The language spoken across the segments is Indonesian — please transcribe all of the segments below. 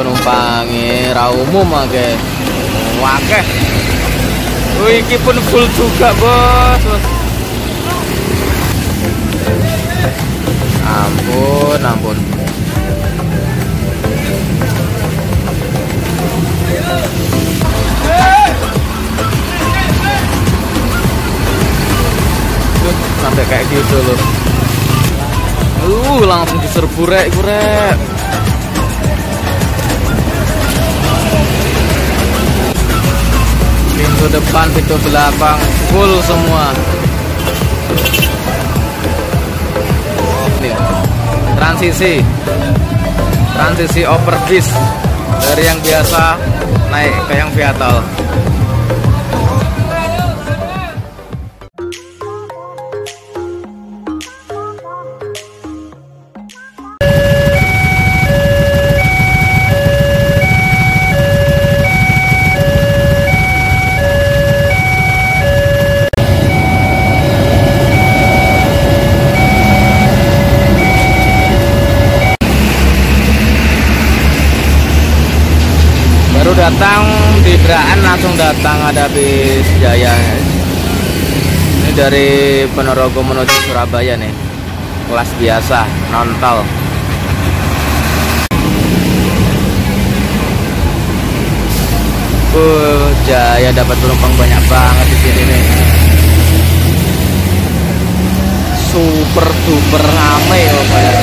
penumpangi ra umum ake wakeh Wih, iki pun full juga bos. Ampun ampun. Sampai kayak gitu loh. Uh langsung diserbu rek rek pintu depan pintu belakang full semua. Ini transisi. Transisi overbis dari yang biasa naik ke yang viatal baru datang di Braan langsung datang ada bis Jaya. Ini dari Ponorogo menuju Surabaya nih. Kelas biasa nontal uh Jaya dapat penumpang banyak banget di sini nih. Super duper ramai ya pokoknya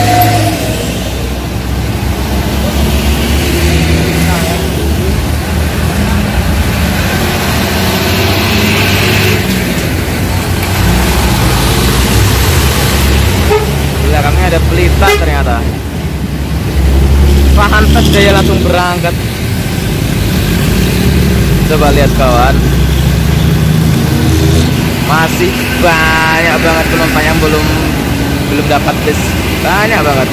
belakangnya ada pelita ternyata pantas gaya langsung berangkat. Coba lihat kawan. Masih banyak banget penumpang yang belum belum dapat bis. Banyak banget.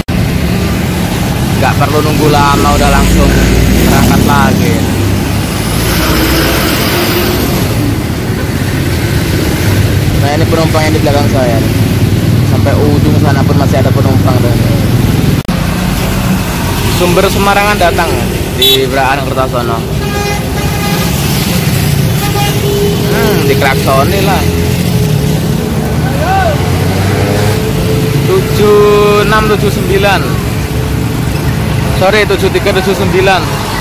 Nggak perlu nunggu lama udah langsung berangkat lagi. Nah ini penumpang yang di belakang saya sampai ujung sana pun masih ada penumpang dan sumber Semarangan datang. Di Beraan Kertasono hmm, di klaksoni lah. 7679 sorry 7379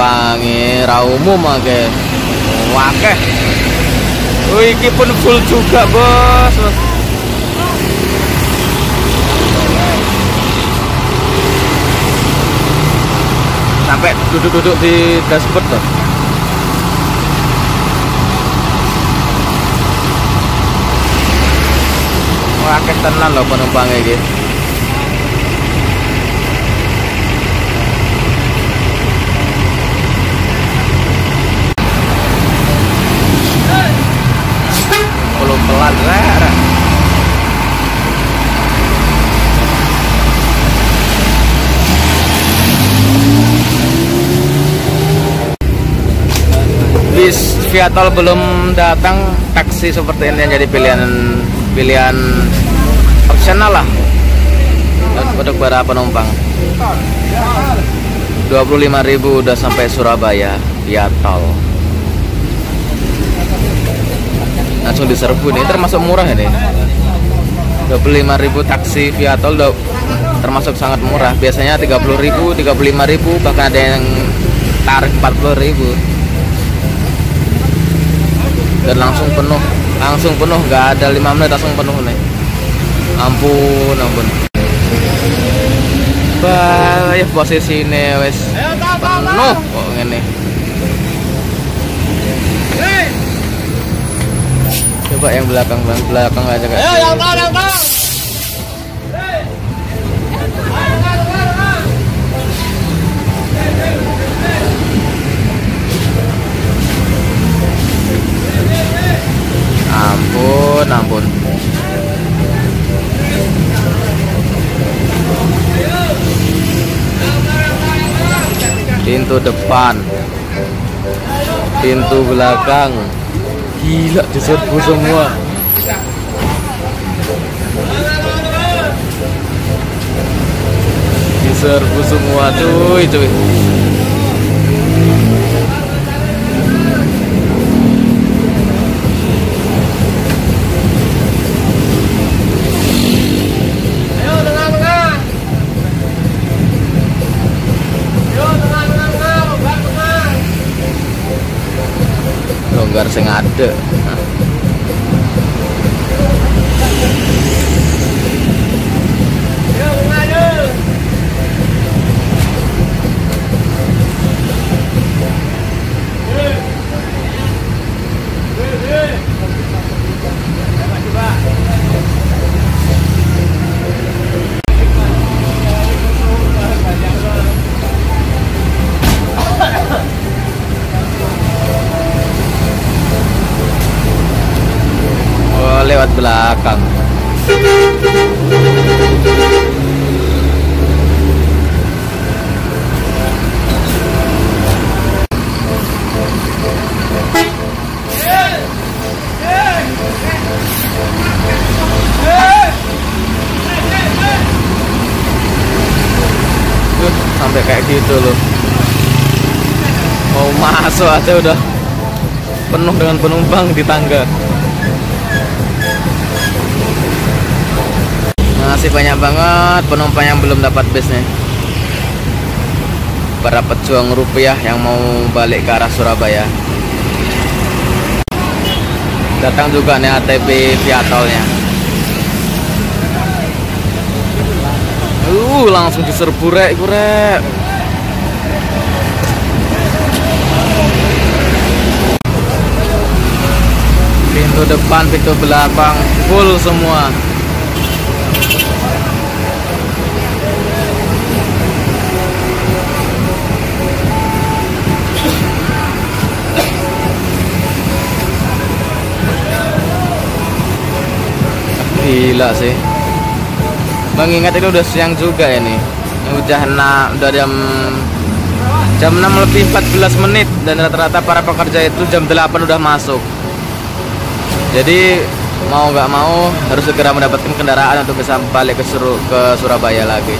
penumpangi ra umum ake. Wakeh. Oh, iki pun full juga bos. Sampai duduk-duduk di dashboard loh wakeh tenan loh penumpangnya gitu rek bis Viatol belum datang taksi seperti ini jadi pilihan pilihan opsional lah. Untuk para penumpang. 25.000 udah sampai Surabaya via tol langsung diserbu nih. Termasuk murah ini. 25.000 taksi via tol termasuk sangat murah. Biasanya 30.000 35.000 bahkan ada yang tarif 40.000 dan langsung penuh langsung penuh. Nggak ada 5 menit langsung penuh nih. Ampun ampun. Bah ya posisi ini wes penuh kok ini coba yang belakang bang. Belakang aja kan? ayo yang belakang yang belakang. Ampun ampun. Pintu depan. Pintu belakang gila diserbu semua diserbu semua cuy cuy belakang. Sampai kayak gitu loh. Mau masuk aja udah penuh dengan penumpang di tangga. Masih banyak banget penumpang yang belum dapat bis nih. Para pejuang rupiah yang mau balik ke arah Surabaya. Datang juga nih ATP via tolnya. Uh, langsung diserbu rek, rek. Pintu depan, pintu belakang full semua. Gila sih. Mengingat ini udah siang juga ini. Udah na, udah jam jam 6 lebih 14 menit dan rata-rata para pekerja itu jam 8 udah masuk. Jadi mau nggak mau harus segera mendapatkan kendaraan untuk bisa balik ke Sur ke Surabaya lagi.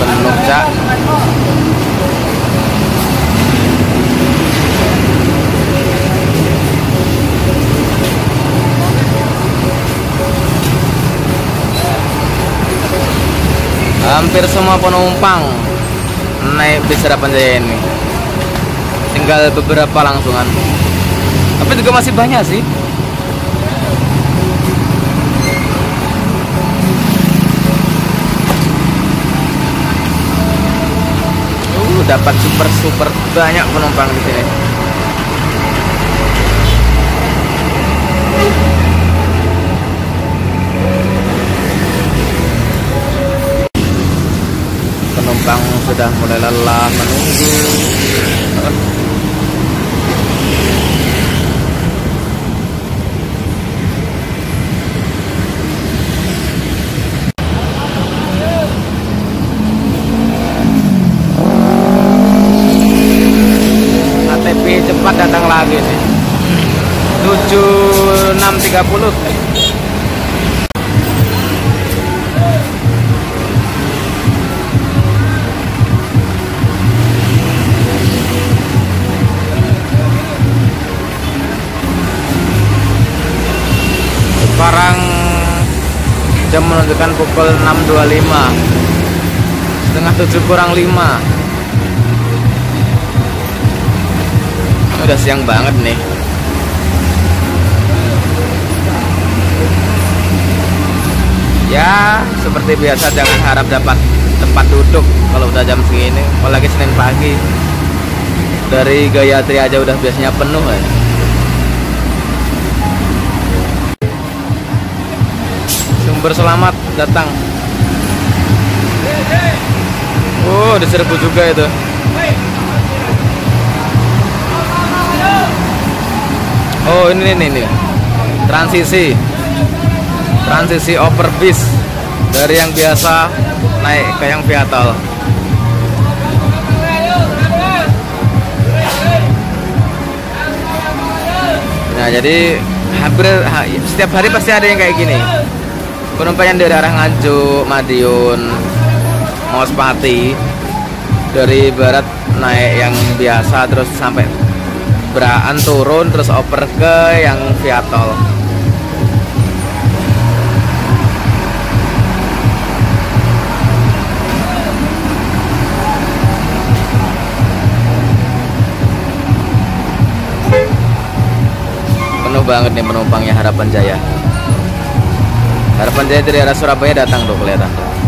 Penuh cak. Hampir semua penumpang naik bis harapan jaya ini. Tinggal beberapa langsungan. Tapi juga masih banyak sih. Uh, dapat super super banyak penumpang di sini. Penumpang sudah mulai lelah menunggu. Jam menunjukkan pukul 6.25 setengah tujuh kurang 5 udah siang banget nih. Ya seperti biasa jangan harap dapat tempat duduk kalau udah jam segini. Apalagi Senin pagi. Dari Gayatri aja udah biasanya penuh ya sumber selamat datang. Oh diserbu juga itu. Oh ini nih nih transisi. Transisi overbis dari yang biasa naik ke yang viatal. Nah jadi hampir setiap hari pasti ada yang kayak gini penumpang yang dari arah Nganjuk, Madiun, Mospati. Dari barat naik yang biasa terus sampai Beraan turun terus oper ke yang Viatol penuh banget nih penumpangnya Harapan Jaya Harapan Jaya dari arah Surabaya datang tuh kelihatan tuh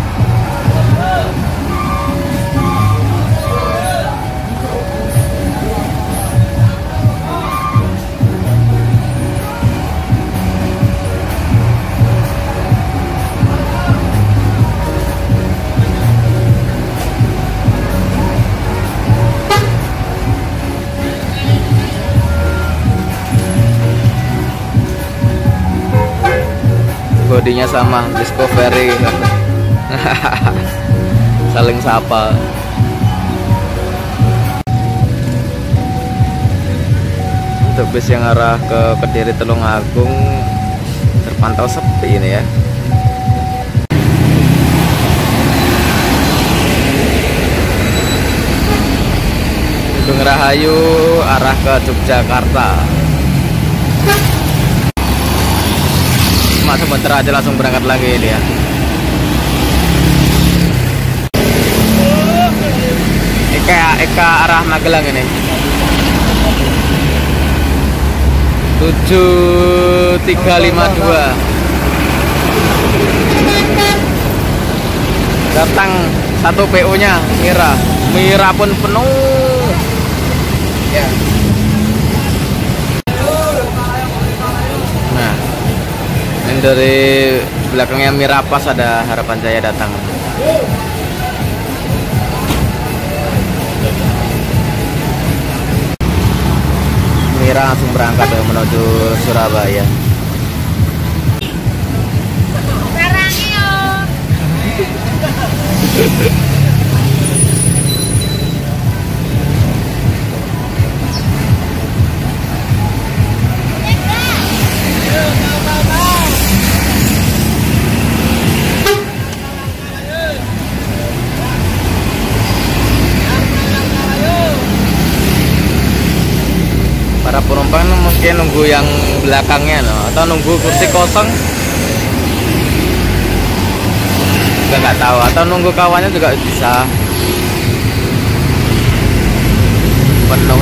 bodinya sama Discovery. Saling sapa untuk bis yang arah ke Kediri Telungagung terpantau sepi ini ya. Gunung Rahayu arah ke Yogyakarta cuma sebentar aja langsung berangkat lagi dia Eka Eka arah Magelang ini. tujuh tiga lima dua. Datang satu PO nya Mira. Mira pun penuh. Ya dari belakangnya Mirapas ada Harapan Jaya datang. Mira langsung berangkat menuju Surabaya. para mungkin nunggu yang belakangnya no? atau nunggu kursi kosong? Juga nggak tahu. Atau nunggu kawannya juga bisa. Penuh